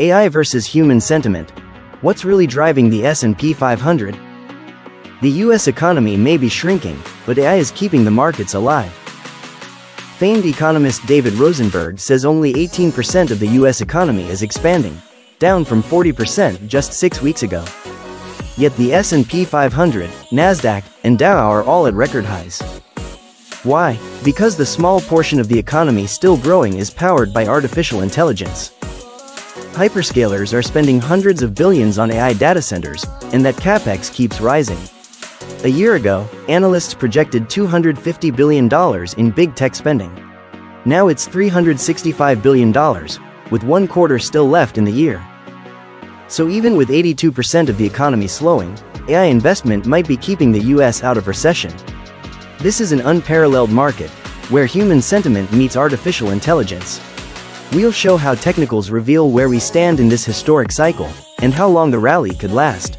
AI versus human sentiment. What's really driving the S&P 500? The US economy may be shrinking, but AI is keeping the markets alive. Famed economist David Rosenberg says only 18% of the US economy is expanding, down from 40% just 6 weeks ago. Yet the S&P 500, Nasdaq, and Dow are all at record highs. Why? Because the small portion of the economy still growing is powered by artificial intelligence. Hyperscalers are spending hundreds of billions on AI data centers, and that capex keeps rising. A year ago, analysts projected $250 billion in big tech spending. Now it's $365 billion, with one quarter still left in the year. So even with 82% of the economy slowing, AI investment might be keeping the US out of recession. This is an unparalleled market, where human sentiment meets artificial intelligence. We'll show how technicals reveal where we stand in this historic cycle, and how long the rally could last.